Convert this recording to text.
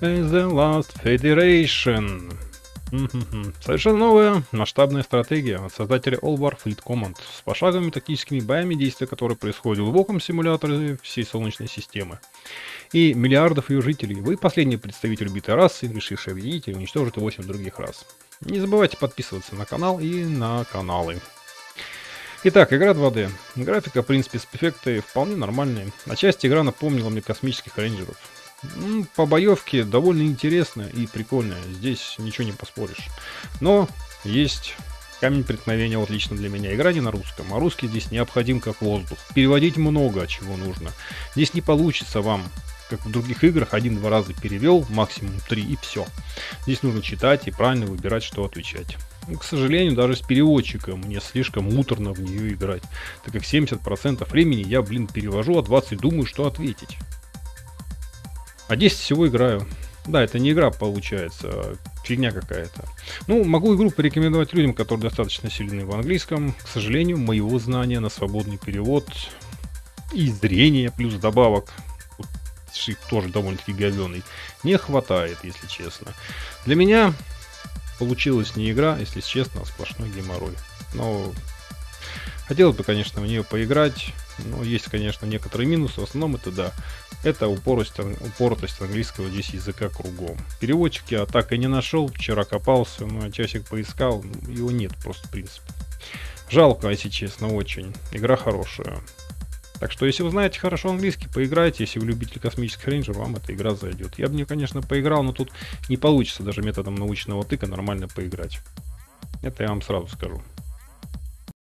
The Last Federation. Совершенно новая масштабная стратегия от создателя All War Fleet Command с пошаговыми тактическими боями, действия которые происходят в глубоком симуляторе всей Солнечной системы и миллиардов ее жителей. Вы последний представитель битой расы, решивший объединить и уничтожить 8 других рас. Не забывайте подписываться на канал и на каналы. Итак, игра 2D. Графика, в принципе, спецэффекты вполне нормальные. Отчасти игра напомнила мне космических рейнджеров. По боевке довольно интересно и прикольно. Здесь ничего не поспоришь. Но есть камень преткновения вот лично для меня. Игра не на русском, а русский здесь необходим как воздух. Переводить много чего нужно. Здесь не получится вам как в других играх, один-два раза перевел, максимум три, и все. Здесь нужно читать и правильно выбирать, что отвечать. Ну, к сожалению, даже с переводчиком мне слишком муторно в нее играть, так как 70% времени я, блин, перевожу, а 20% думаю, что ответить. А 10 всего играю. Да, это не игра получается, а фигня какая-то. Ну, могу игру порекомендовать людям, которые достаточно сильны в английском. К сожалению, моего знания на свободный перевод и зрение плюс добавок тоже довольно-таки говеный, не хватает, если честно. Для меня получилась не игра, если честно, а сплошной геморрой. Но хотелось бы, конечно, в нее поиграть, но есть, конечно, некоторые минусы. В основном это, да, это упорость, упоротость английского здесь языка кругом. Переводчик я так и не нашел, вчера копался, но часик поискал, ну, его нет просто, в принципе. Жалко, если честно, очень. Игра хорошая. Так что, если вы знаете хорошо английский, поиграйте. Если вы любитель космических рейнджеров, вам эта игра зайдет. Я бы не, конечно, поиграл, но тут не получится даже методом научного тыка нормально поиграть. Это я вам сразу скажу.